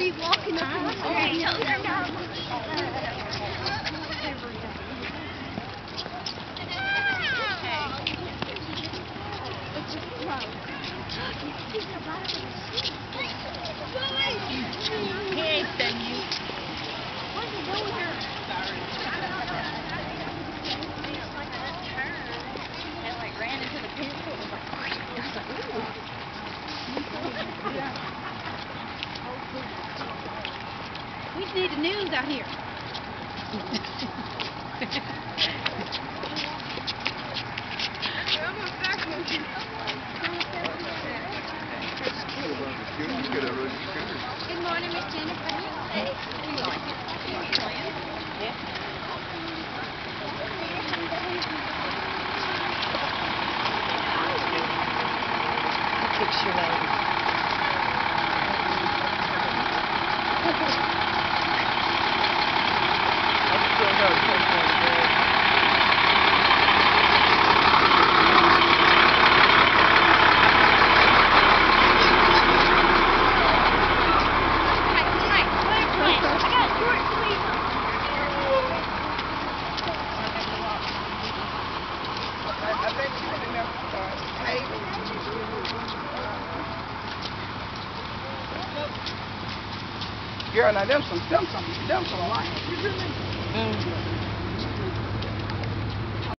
be walking up the street. It's just slow. Look, it's a lot We just need the news out here. Good morning, Miss Jennifer. We like it. Picture Girl, now them some, them some, them some lions. You hear me? Mm.